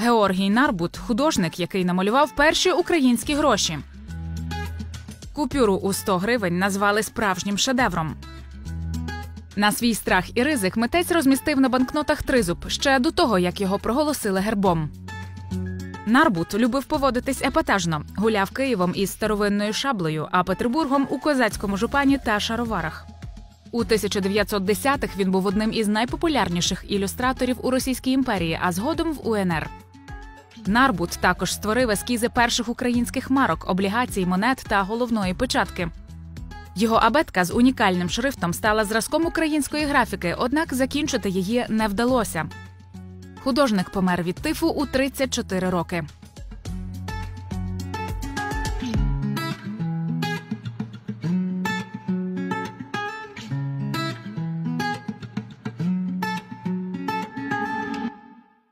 Георгій Нарбут художник, який намалював перші українські гроші. Купюру у 100 гривень назвали справжнім шедевром. На свій страх і ризик митець розмістив на банкнотах тризуб ще до того, як його проголосили гербом. Нарбут любив поводитись епатажно, гуляв Києвом із старовинною шаблею, а Петербургом у козацькому жупані та шароварах. У 1910-х він був одним із найпопулярніших ілюстраторів у Російській імперії, а згодом в УНР. Нарбут також створив ескізи перших українських марок, облігацій, монет та головної печатки. Його абетка з унікальним шрифтом стала зразком української графіки, однак закінчити її не вдалося. Художник помер від тифу у 34 роки.